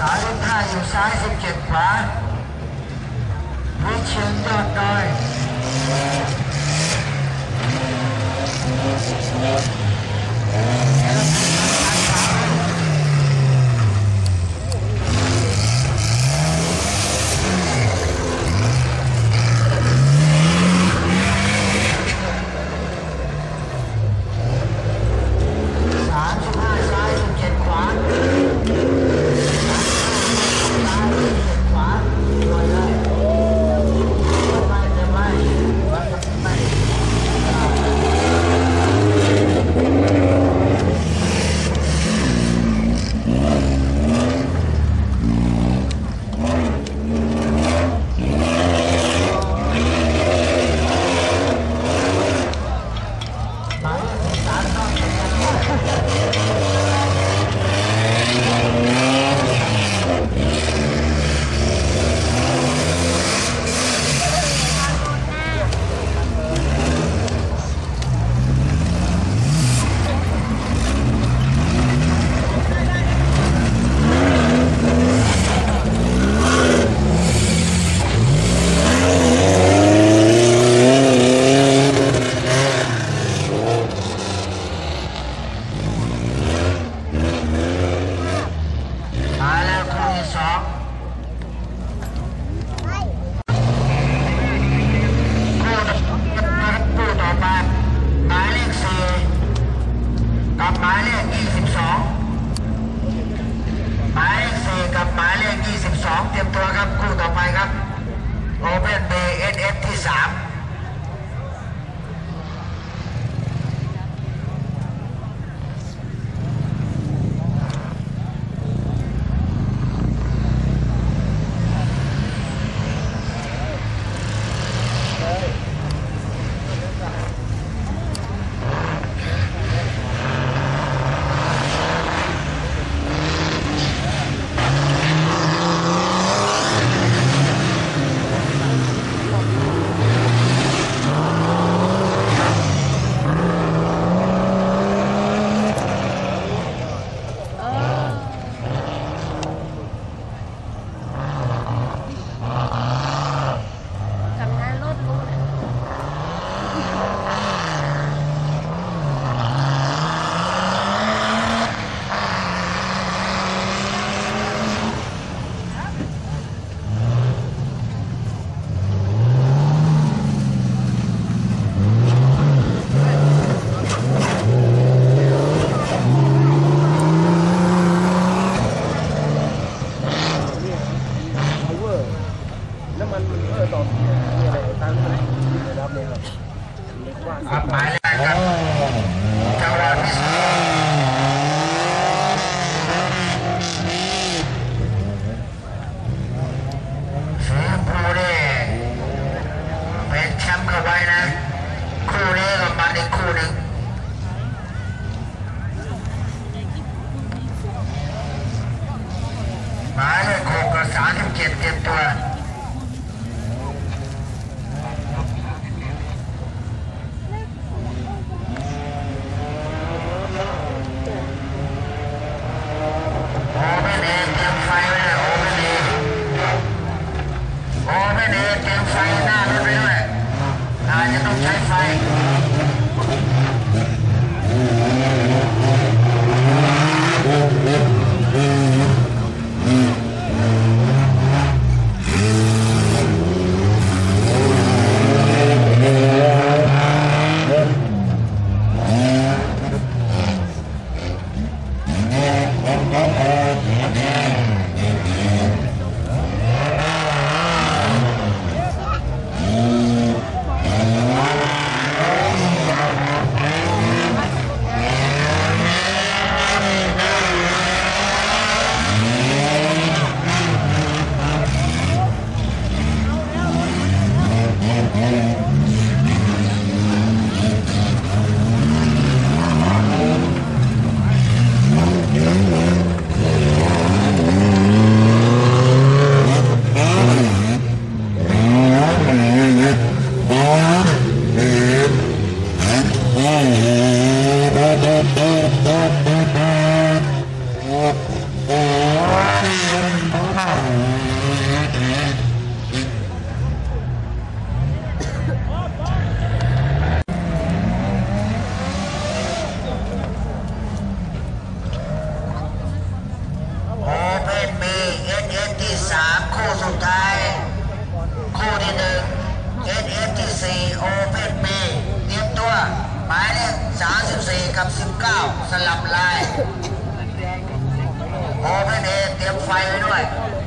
สายรถห้าอยู่ซ้ายสิบเจ็ดขวาวิเชียนยอดดอยแล้ว 快。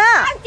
อ